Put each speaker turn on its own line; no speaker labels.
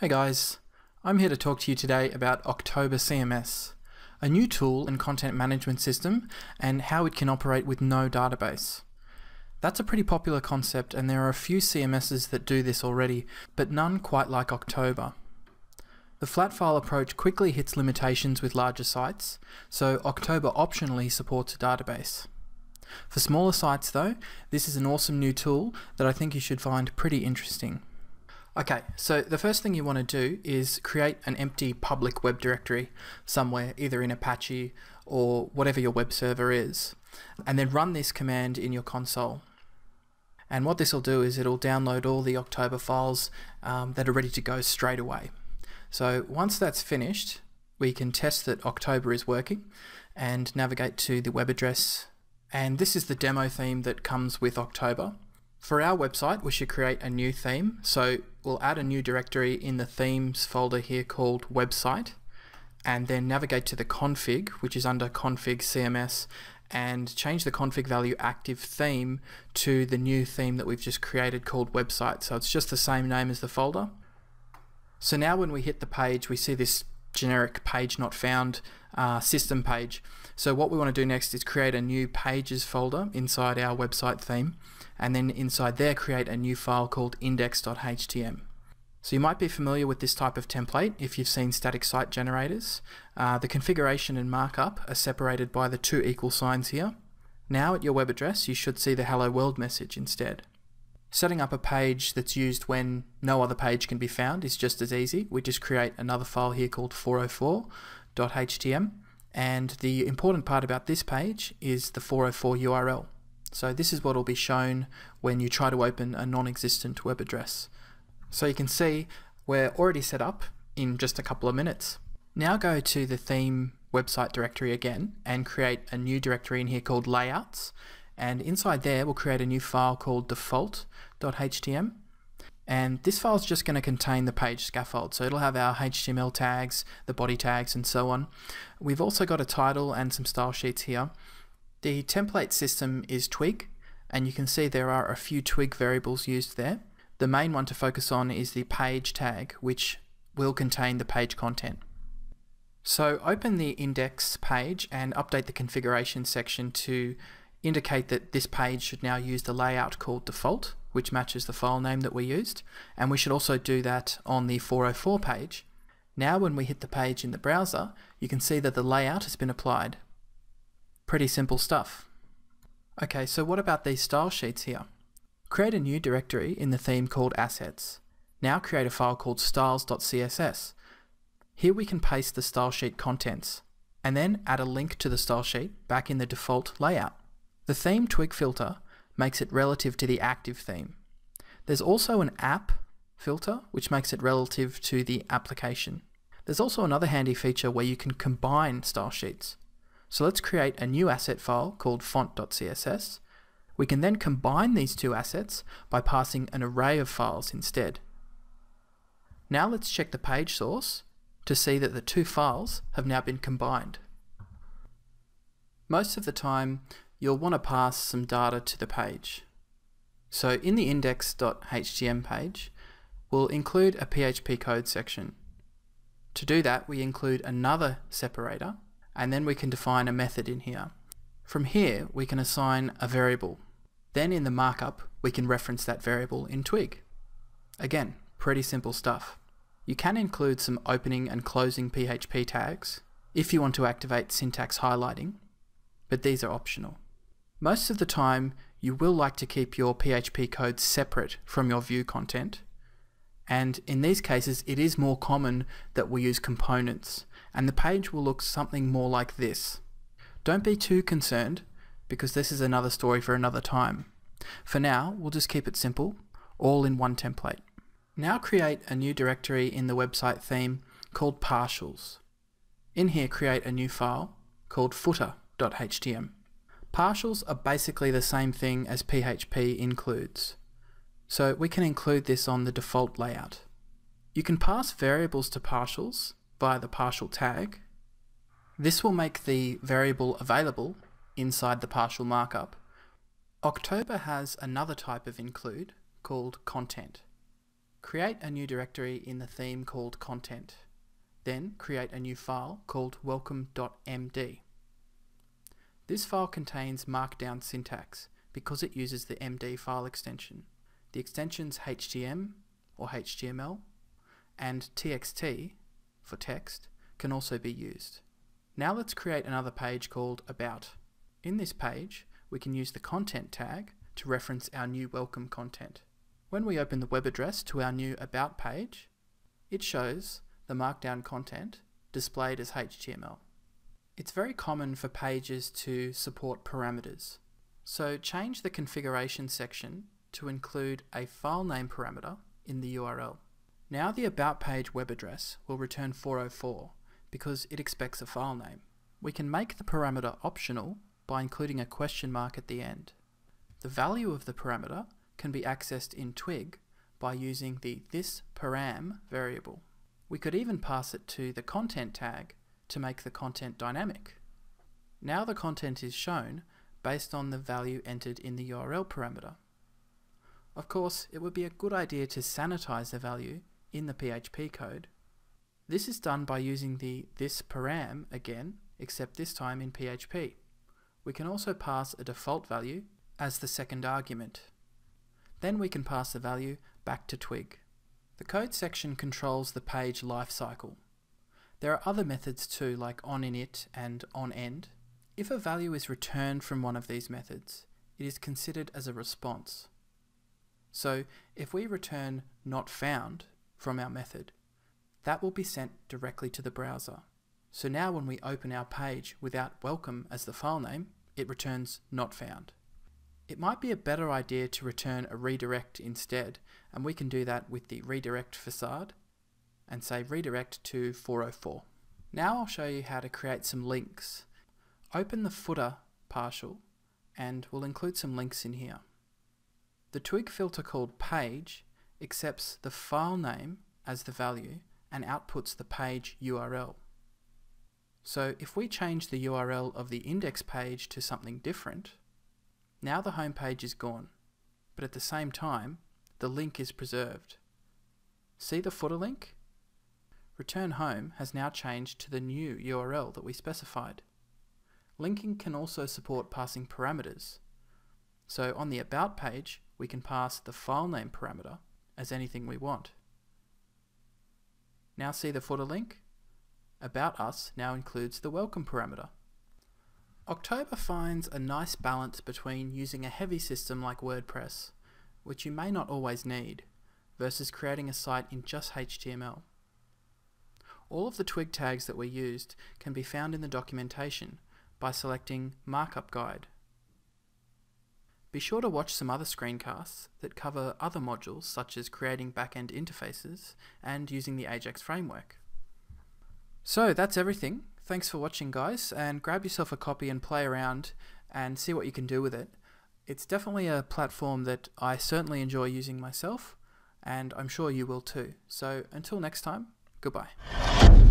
Hey guys, I'm here to talk to you today about October CMS, a new tool and content management system and how it can operate with no database. That's a pretty popular concept and there are a few CMSs that do this already, but none quite like October. The flat file approach quickly hits limitations with larger sites, so October optionally supports a database. For smaller sites though, this is an awesome new tool that I think you should find pretty interesting. Okay, so the first thing you want to do is create an empty public web directory somewhere, either in Apache or whatever your web server is, and then run this command in your console. And what this will do is it'll download all the October files um, that are ready to go straight away. So once that's finished, we can test that October is working and navigate to the web address. And this is the demo theme that comes with October. For our website, we should create a new theme. So we'll add a new directory in the themes folder here called website, and then navigate to the config, which is under config CMS, and change the config value active theme to the new theme that we've just created called website. So it's just the same name as the folder. So now when we hit the page, we see this generic page not found uh, system page. So what we want to do next is create a new pages folder inside our website theme and then inside there create a new file called index.htm. So you might be familiar with this type of template if you've seen static site generators. Uh, the configuration and markup are separated by the two equal signs here. Now at your web address you should see the hello world message instead. Setting up a page that's used when no other page can be found is just as easy. We just create another file here called 404.htm and the important part about this page is the 404 URL. So this is what will be shown when you try to open a non-existent web address. So you can see we're already set up in just a couple of minutes. Now go to the theme website directory again and create a new directory in here called layouts and inside there we'll create a new file called default.htm and this file is just going to contain the page scaffold so it'll have our HTML tags, the body tags and so on. We've also got a title and some style sheets here. The template system is Twig and you can see there are a few Twig variables used there. The main one to focus on is the page tag which will contain the page content. So open the index page and update the configuration section to indicate that this page should now use the layout called default, which matches the file name that we used, and we should also do that on the 404 page. Now when we hit the page in the browser, you can see that the layout has been applied. Pretty simple stuff. Okay, so what about these style sheets here? Create a new directory in the theme called assets. Now create a file called styles.css. Here we can paste the style sheet contents, and then add a link to the style sheet back in the default layout. The theme twig filter makes it relative to the active theme. There's also an app filter, which makes it relative to the application. There's also another handy feature where you can combine style sheets. So let's create a new asset file called font.css. We can then combine these two assets by passing an array of files instead. Now let's check the page source to see that the two files have now been combined. Most of the time, you'll want to pass some data to the page. So in the index.htm page, we'll include a PHP code section. To do that, we include another separator, and then we can define a method in here. From here, we can assign a variable. Then in the markup, we can reference that variable in Twig. Again, pretty simple stuff. You can include some opening and closing PHP tags if you want to activate syntax highlighting, but these are optional. Most of the time, you will like to keep your PHP code separate from your view content. And in these cases, it is more common that we use components, and the page will look something more like this. Don't be too concerned, because this is another story for another time. For now, we'll just keep it simple, all in one template. Now create a new directory in the website theme called partials. In here create a new file called footer.htm. Partials are basically the same thing as PHP includes. So we can include this on the default layout. You can pass variables to partials via the partial tag. This will make the variable available inside the partial markup. October has another type of include called content. Create a new directory in the theme called content. Then create a new file called welcome.md. This file contains markdown syntax because it uses the MD file extension. The extensions HTM or HTML and TXT for text can also be used. Now let's create another page called About. In this page, we can use the content tag to reference our new welcome content. When we open the web address to our new About page, it shows the markdown content displayed as HTML. It's very common for pages to support parameters. So change the configuration section to include a file name parameter in the URL. Now the About page web address will return 404 because it expects a file name. We can make the parameter optional by including a question mark at the end. The value of the parameter can be accessed in Twig by using the thisParam variable. We could even pass it to the content tag to make the content dynamic. Now the content is shown based on the value entered in the URL parameter. Of course, it would be a good idea to sanitize the value in the PHP code. This is done by using the thisParam again, except this time in PHP. We can also pass a default value as the second argument. Then we can pass the value back to Twig. The code section controls the page lifecycle. There are other methods too, like onInit and onEnd. If a value is returned from one of these methods, it is considered as a response. So if we return not found from our method, that will be sent directly to the browser. So now when we open our page without welcome as the file name, it returns not found. It might be a better idea to return a redirect instead, and we can do that with the redirect facade and say redirect to 404. Now I'll show you how to create some links. Open the footer partial and we'll include some links in here. The twig filter called page accepts the file name as the value and outputs the page URL. So if we change the URL of the index page to something different, now the home page is gone, but at the same time, the link is preserved. See the footer link? Return home has now changed to the new URL that we specified. Linking can also support passing parameters. So on the About page, we can pass the file name parameter as anything we want. Now see the footer link? About Us now includes the welcome parameter. October finds a nice balance between using a heavy system like WordPress, which you may not always need, versus creating a site in just HTML. All of the twig tags that we used can be found in the documentation by selecting Markup Guide. Be sure to watch some other screencasts that cover other modules such as creating backend interfaces and using the Ajax framework. So that's everything. Thanks for watching guys and grab yourself a copy and play around and see what you can do with it. It's definitely a platform that I certainly enjoy using myself and I'm sure you will too. So until next time, goodbye.